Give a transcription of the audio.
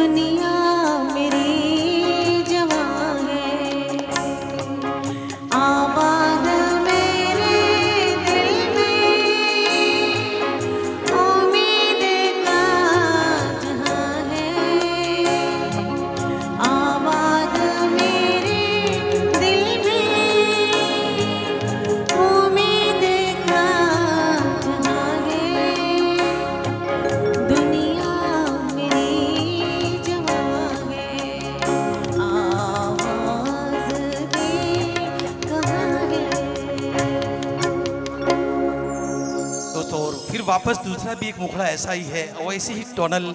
दुनिया मेरी जवां है। आबा फिर वापस दूसरा भी एक मुखड़ा ऐसा ही है और ऐसे ही टनल